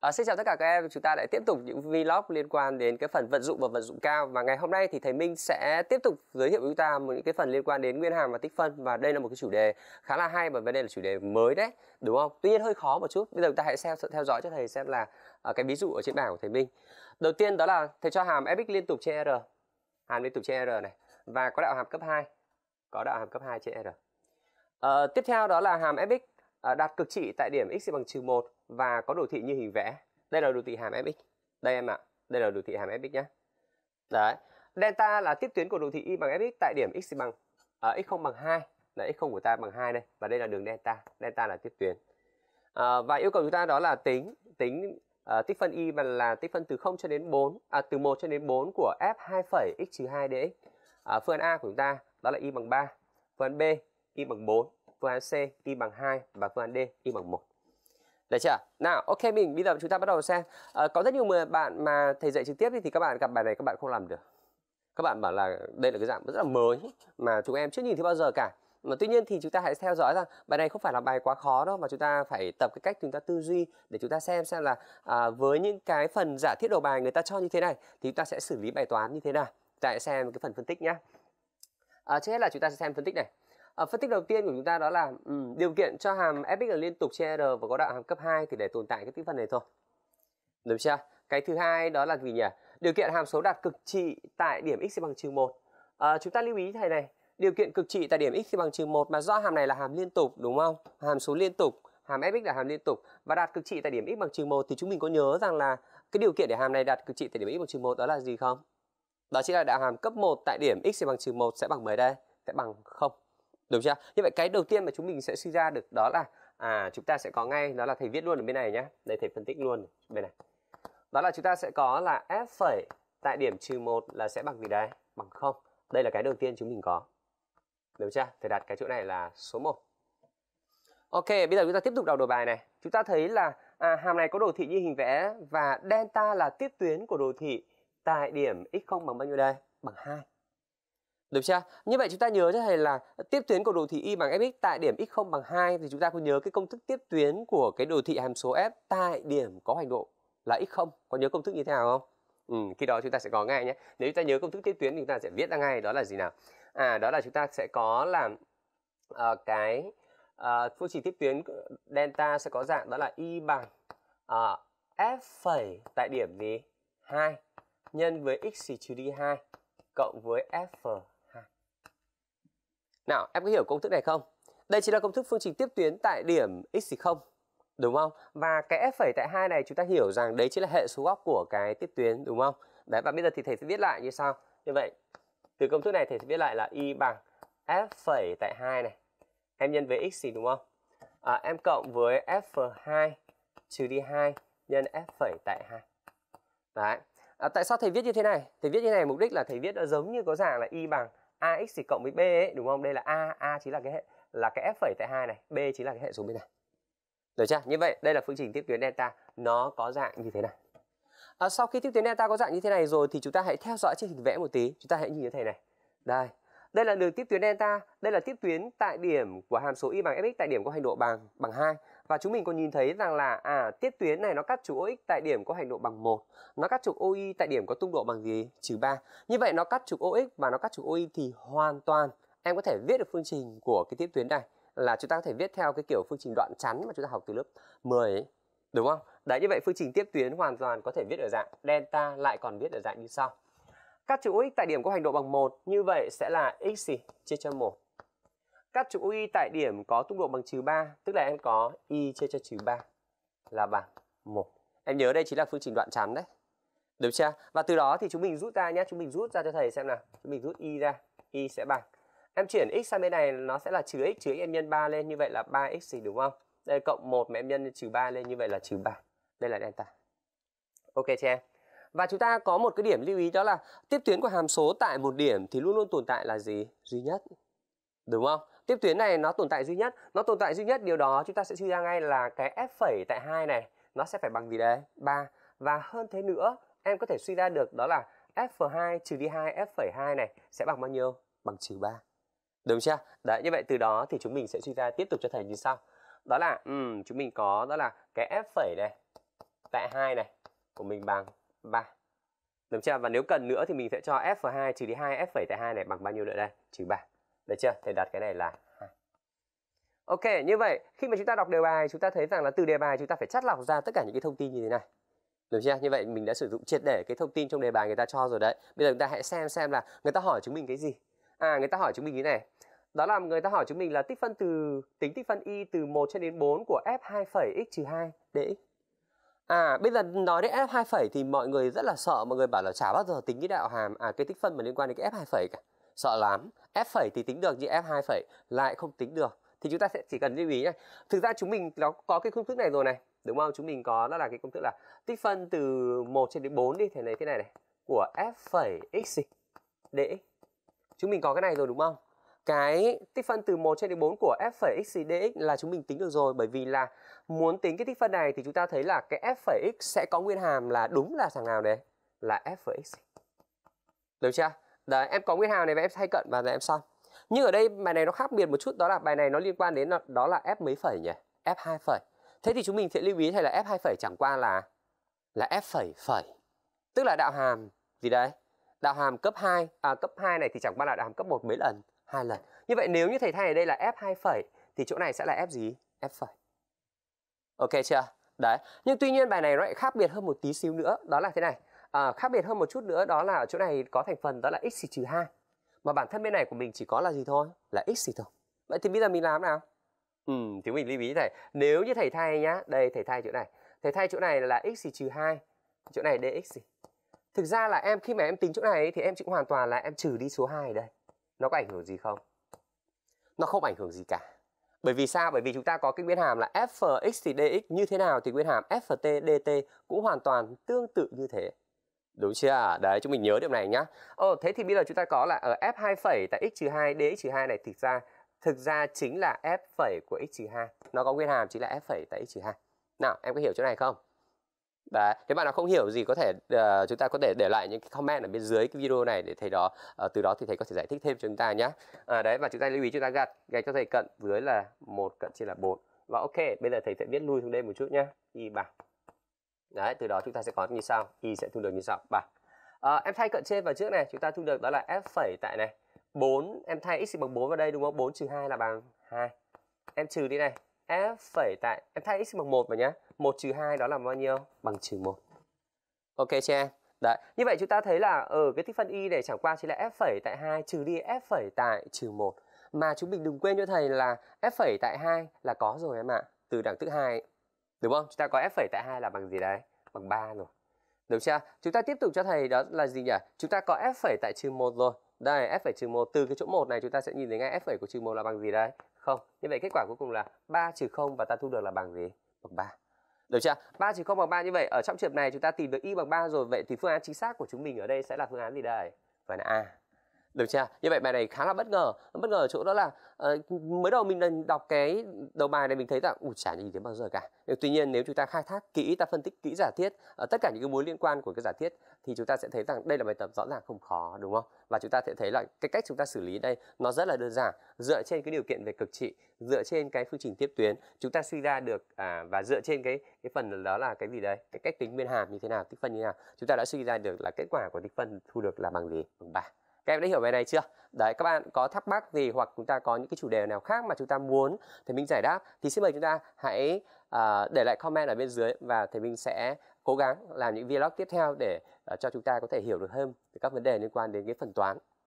À, xin chào tất cả các em, chúng ta lại tiếp tục những vlog liên quan đến cái phần vận dụng và vận dụng cao và ngày hôm nay thì thầy Minh sẽ tiếp tục giới thiệu với chúng ta một những cái phần liên quan đến nguyên hàm và tích phân và đây là một cái chủ đề khá là hay bởi vì đây là chủ đề mới đấy, đúng không? Tuy nhiên hơi khó một chút. Bây giờ chúng ta hãy xem theo dõi cho thầy xem là à, cái ví dụ ở trên bảng của thầy Minh. Đầu tiên đó là thầy cho hàm fx liên tục trên r, hàm liên tục trên r này và có đạo hàm cấp 2, có đạo hàm cấp 2 trên r. À, tiếp theo đó là hàm fx đạt cực trị tại điểm x bằng trừ 1 và có đồ thị như hình vẽ. Đây là đồ thị hàm fx. Đây em ạ. Đây là đồ thị hàm fx nhé. Đấy. Delta là tiếp tuyến của đồ thị y bằng fx tại điểm x bằng uh, x không bằng 2. Là x không của ta bằng 2 đây và đây là đường delta. Delta là tiếp tuyến. Uh, và yêu cầu chúng ta đó là tính tính uh, tích phân y bằng là tích phân từ 0 cho đến 4 à từ 1 cho đến 4 của f 2 phẩy x trừ 2 dx. à, phương án A của chúng ta đó là y bằng 3, phương án B y bằng 4, phương án C y bằng 2 và phương án D y bằng 1. Được chưa? Nào, ok mình bây giờ chúng ta bắt đầu xem. À, có rất nhiều người bạn mà thầy dạy trực tiếp thì các bạn gặp bài này các bạn không làm được. Các bạn bảo là đây là cái dạng rất là mới mà chúng em chưa nhìn thấy bao giờ cả. Mà tuy nhiên thì chúng ta hãy theo dõi rằng bài này không phải là bài quá khó đâu mà chúng ta phải tập cái cách chúng ta tư duy để chúng ta xem xem là à, với những cái phần giả thiết đầu bài người ta cho như thế này thì chúng ta sẽ xử lý bài toán như thế nào. Chúng ta hãy xem cái phần phân tích nhé. À, ờ, trước hết là chúng ta sẽ xem phân tích này. À, phân tích đầu tiên của chúng ta đó là um, điều kiện cho hàm fx là liên tục trên r và có đạo hàm cấp 2 thì để tồn tại cái tích phân này thôi. Được chưa? Cái thứ hai đó là gì nhỉ? Điều kiện hàm số đạt cực trị tại điểm x bằng trừ 1. À, ờ, chúng ta lưu ý thầy này, điều kiện cực trị tại điểm x bằng trừ 1 mà do hàm này là hàm liên tục đúng không? Hàm số liên tục, hàm fx là hàm liên tục và đạt cực trị tại điểm x bằng trừ 1 thì chúng mình có nhớ rằng là cái điều kiện để hàm này đạt cực trị tại điểm x bằng trừ 1 đó là gì không? Đó chính là đạo hàm cấp 1 tại điểm x bằng trừ 1 sẽ bằng mấy đây? Sẽ bằng 0. Đúng chưa? Như vậy cái đầu tiên mà chúng mình sẽ suy ra được đó là à chúng ta sẽ có ngay đó là thầy viết luôn ở bên này nhé. Đây thầy phân tích luôn bên này. Đó là chúng ta sẽ có là f phẩy tại điểm trừ 1 là sẽ bằng gì đây? Bằng 0. Đây là cái đầu tiên chúng mình có. Đúng chưa? Thầy đặt cái chỗ này là số 1. Ok, bây giờ chúng ta tiếp tục đọc đồ bài này. Chúng ta thấy là à, hàm này có đồ thị như hình vẽ và delta là tiếp tuyến của đồ thị tại điểm x0 bằng bao nhiêu đây? Bằng 2. Được chưa? Như vậy chúng ta nhớ cho thầy là tiếp tuyến của đồ thị y bằng fx tại điểm x0 bằng 2 thì chúng ta có nhớ cái công thức tiếp tuyến của cái đồ thị hàm số f tại điểm có hoành độ là x0. Có nhớ công thức như thế nào không? Ừ, khi đó chúng ta sẽ có ngay nhé. Nếu chúng ta nhớ công thức tiếp tuyến thì chúng ta sẽ viết ra ngay đó là gì nào? À, đó là chúng ta sẽ có là uh, cái uh, phương trình tiếp tuyến delta sẽ có dạng đó là y bằng uh, f phẩy tại điểm gì? 2 nhân với x trừ đi 2 cộng với f nào, em có hiểu công thức này không? Đây chính là công thức phương trình tiếp tuyến tại điểm x thì. Đúng không? Và cái f phẩy tại 2 này chúng ta hiểu rằng đấy chính là hệ số góc của cái tiếp tuyến đúng không? Đấy và bây giờ thì thầy sẽ viết lại như sau. Như vậy, từ công thức này thầy sẽ viết lại là y bằng f phẩy tại 2 này. Em nhân với x thì đúng không? À, em cộng với f 2 trừ đi 2 nhân f phẩy tại 2. Đấy. À, tại sao thầy viết như thế này? Thầy viết như thế này mục đích là thầy viết nó giống như có dạng là y bằng ax thì cộng với b ấy, đúng không? Đây là a, a chính là cái hệ là cái f phẩy tại hai này, b chính là cái hệ số bên này. Được chưa? Như vậy đây là phương trình tiếp tuyến delta, nó có dạng như thế này. À, sau khi tiếp tuyến delta có dạng như thế này rồi thì chúng ta hãy theo dõi trên hình vẽ một tí, chúng ta hãy nhìn như thế này. Đây, đây là đường tiếp tuyến delta, đây là tiếp tuyến tại điểm của hàm số y bằng fx tại điểm có hành độ bằng bằng 2 và chúng mình còn nhìn thấy rằng là à tiếp tuyến này nó cắt trục OX tại điểm có hành độ bằng 1, nó cắt trục OY tại điểm có tung độ bằng gì? trừ 3. Như vậy nó cắt trục OX và nó cắt trục OY thì hoàn toàn em có thể viết được phương trình của cái tiếp tuyến này là chúng ta có thể viết theo cái kiểu phương trình đoạn chắn mà chúng ta học từ lớp 10 ấy. Đúng không? Đấy như vậy phương trình tiếp tuyến hoàn toàn có thể viết ở dạng delta lại còn viết ở dạng như sau. Các trục Ox tại điểm có hành độ bằng 1 như vậy sẽ là x chia cho 1. Các trục y tại điểm có tốc độ bằng trừ 3 tức là em có y chia cho trừ 3 là bằng 1. Em nhớ đây chính là phương trình đoạn chắn đấy. Được chưa? Và từ đó thì chúng mình rút ra nhé, chúng mình rút ra cho thầy xem nào. Chúng mình rút y ra, y sẽ bằng Em chuyển x sang bên này nó sẽ là trừ x trừ x em nhân 3 lên như vậy là 3x gì đúng không? Đây cộng 1 mà em nhân trừ 3 lên như vậy là trừ 3. Đây là delta. Ok chưa em? Và chúng ta có một cái điểm lưu ý đó là tiếp tuyến của hàm số tại một điểm thì luôn luôn tồn tại là gì? Duy nhất. Đúng không? Tiếp tuyến này nó tồn tại duy nhất. Nó tồn tại duy nhất điều đó chúng ta sẽ suy ra ngay là cái f phẩy tại hai này nó sẽ phải bằng gì đấy? ba Và hơn thế nữa, em có thể suy ra được đó là f2 trừ đi 2 f2 này sẽ bằng bao nhiêu? Bằng trừ 3. Đúng chưa? Đấy, như vậy từ đó thì chúng mình sẽ suy ra tiếp tục cho thầy như sau. Đó là um, chúng mình có đó là cái f phẩy này tại 2 này của mình bằng 3. đúng chưa? Và nếu cần nữa thì mình sẽ cho f2 trừ đi 2 f phẩy tại 2 này bằng bao nhiêu nữa đây? Trừ 3. Được chưa? Thầy đặt cái này là 2. Ok, như vậy khi mà chúng ta đọc đề bài chúng ta thấy rằng là từ đề bài chúng ta phải chắt lọc ra tất cả những cái thông tin như thế này. Được chưa? Như vậy mình đã sử dụng triệt để cái thông tin trong đề bài người ta cho rồi đấy. Bây giờ chúng ta hãy xem xem là người ta hỏi chúng mình cái gì. À người ta hỏi chúng mình cái này. Đó là người ta hỏi chúng mình là tích phân từ tính tích phân y từ 1 cho đến 4 của f2 phẩy x trừ 2 dx. À bây giờ nói đến f2 phẩy thì mọi người rất là sợ, mọi người bảo là chả bao giờ tính cái đạo hàm à cái tích phân mà liên quan đến cái f2 phẩy cả. Sợ lắm. F phẩy thì tính được nhưng f2 phẩy lại không tính được. Thì chúng ta sẽ chỉ cần lưu ý nhé. Thực ra chúng mình nó có cái công thức này rồi này, đúng không? Chúng mình có đó là cái công thức là tích phân từ 1 trên đến 4 đi thế này thế này này của f phẩy x dx. Chúng mình có cái này rồi đúng không? cái tích phân từ 1 trên đến 4 của f phẩy x dx là chúng mình tính được rồi bởi vì là muốn tính cái tích phân này thì chúng ta thấy là cái f phẩy x sẽ có nguyên hàm là đúng là thằng nào đấy là f phẩy x được chưa đấy, em có nguyên hàm này và em thay cận và là em xong. Nhưng ở đây bài này nó khác biệt một chút, đó là bài này nó liên quan đến đó là f mấy phẩy nhỉ? F 2 phẩy. Thế thì chúng mình sẽ lưu ý thầy là f 2 phẩy chẳng qua là là f phẩy phẩy. Tức là đạo hàm gì đấy? Đạo hàm cấp 2 à cấp 2 này thì chẳng qua là đạo hàm cấp 1 mấy lần, hai lần. Như vậy nếu như thầy thay ở đây là f 2 phẩy, thì chỗ này sẽ là f gì? F phẩy. Ok chưa? Đấy. Nhưng tuy nhiên bài này nó lại khác biệt hơn một tí xíu nữa, đó là thế này à, khác biệt hơn một chút nữa đó là ở chỗ này có thành phần đó là x trừ hai mà bản thân bên này của mình chỉ có là gì thôi? Là x thì thôi. Vậy thì bây giờ mình làm nào? Ừ thì mình lưu ý thầy nếu như thầy thay nhá đây thầy thay chỗ này. Thầy thay chỗ này là x trừ hai chỗ này dx thực ra là em khi mà em tính chỗ này thì em cũng hoàn toàn là em trừ đi số 2 đây. Nó có ảnh hưởng gì không? Nó không ảnh hưởng gì cả. Bởi vì sao? Bởi vì chúng ta có cái nguyên hàm là f x thì dx như thế nào thì nguyên hàm f t dt cũng hoàn toàn tương tự như thế đúng chưa đấy chúng mình nhớ điều này nhá ồ thế thì bây giờ chúng ta có là ở f 2 phẩy tại x trừ 2 dx trừ 2 này thực ra thực ra chính là f phẩy của x trừ 2 nó có nguyên hàm chính là f phẩy tại x trừ 2 nào em có hiểu chỗ này không Đấy, nếu bạn nào không hiểu gì có thể uh, chúng ta có thể để lại những cái comment ở bên dưới cái video này để thầy đó uh, từ đó thì thầy có thể giải thích thêm cho chúng ta nhé. À, đấy và chúng ta lưu ý chúng ta gạt gạch cho thầy cận dưới là một cận trên là 4. Và ok, bây giờ thầy sẽ viết lui xuống đây một chút nhá. Y bằng. Đấy, từ đó chúng ta sẽ có như sau. Y sẽ thu được như sau. ba À, em thay cận trên vào trước này, chúng ta thu được đó là f phẩy tại này. 4, em thay x bằng 4 vào đây đúng không? 4 trừ 2 là bằng 2. Em trừ đi này, f phẩy tại em thay x bằng 1 vào nhá 1 trừ 2 đó là bao nhiêu bằng trừ 1 ok chưa em Đấy, như vậy chúng ta thấy là ở cái tích phân y này chẳng qua chỉ là f phẩy tại 2 trừ đi f phẩy tại trừ 1 mà chúng mình đừng quên cho thầy là f phẩy tại 2 là có rồi em ạ À. từ đẳng thức 2 đúng không? Chúng ta có f tại 2 là bằng gì đấy? Bằng 3 rồi. Đúng chưa? Chúng ta tiếp tục cho thầy đó là gì nhỉ? Chúng ta có f tại trừ 1 rồi. Đây, f trừ 1 từ cái chỗ 1 này chúng ta sẽ nhìn thấy ngay f của trừ 1 là bằng gì đấy? Không. Như vậy kết quả cuối cùng là 3 trừ 0 và ta thu được là bằng gì? Bằng 3 được chưa? 3 trừ 0 bằng 3 như vậy. Ở trong trường này chúng ta tìm được y bằng 3 rồi. Vậy thì phương án chính xác của chúng mình ở đây sẽ là phương án gì đây? Phương án A được chưa? Như vậy bài này khá là bất ngờ. Bất ngờ ở chỗ đó là uh, mới đầu mình đọc cái đầu bài này mình thấy rằng ủ chả nhìn thấy bao giờ cả. Tuy nhiên nếu chúng ta khai thác kỹ, ta phân tích kỹ giả thiết uh, tất cả những cái mối liên quan của cái giả thiết thì chúng ta sẽ thấy rằng đây là bài tập rõ ràng không khó đúng không? Và chúng ta sẽ thấy là cái cách chúng ta xử lý đây nó rất là đơn giản. Dựa trên cái điều kiện về cực trị, dựa trên cái phương trình tiếp tuyến, chúng ta suy ra được à, và dựa trên cái cái phần đó là cái gì đây? Cái cách tính nguyên hàm như thế nào, tích phân như thế nào, chúng ta đã suy ra được là kết quả của tích phân thu được là bằng gì? Bằng ba các em đã hiểu bài này chưa? Đấy, các bạn có thắc mắc gì hoặc chúng ta có những cái chủ đề nào khác mà chúng ta muốn thầy Minh giải đáp thì xin mời chúng ta hãy uh, để lại comment ở bên dưới và thầy Minh sẽ cố gắng làm những vlog tiếp theo để uh, cho chúng ta có thể hiểu được hơn về các vấn đề liên quan đến cái phần toán